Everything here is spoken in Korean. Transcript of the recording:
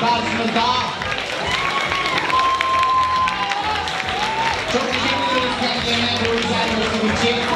반갑습니다. 조금 힘든 편견에 놀지 않는 우측